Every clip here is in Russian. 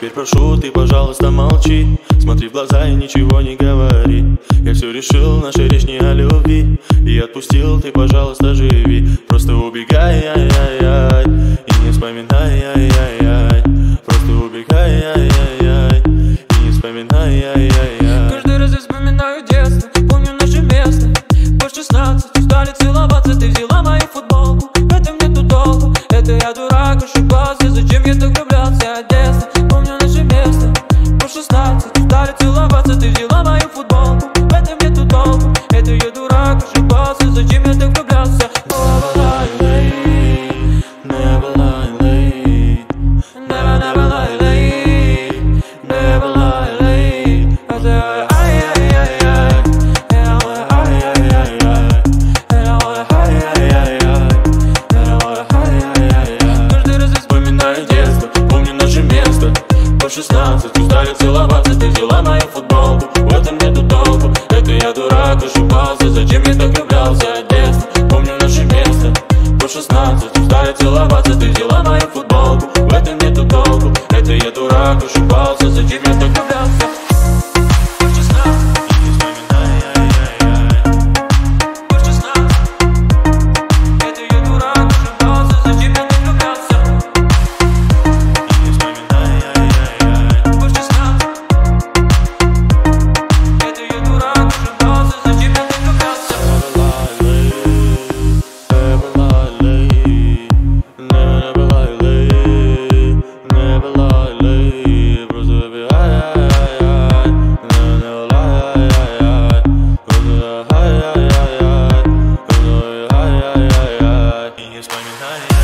Теперь прошу, ты, пожалуйста, молчи. Смотри в глаза и ничего не говори. Я все решил, наша речь не о любви. И отпустил, ты, пожалуйста, живи. Просто убегай, ай-яй-яй. И не вспоминай, ай-яй-яй. Просто убегай, ай-яй-яй. И не вспоминай, ай-яй-яй. Каждый раз я вспоминаю детство. Помню наше место. По 16 устали целоваться. Ты взяла мою футболку. В этом нету толку Это я дурак, ошибался. Зачем я так 16 устали целоваться Ты взяла мою футболку По 16 устали целоваться Ты взяла мою футболку, в этом нету толку. Это я дурак, ошибался Зачем я так влюблялся? Детство. Помню наше место. По 16 устали целоваться Ты взяла мою футболку, в этом нету толку. Это я дурак, ошибался Зачем я так влюблялся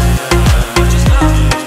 I just love you.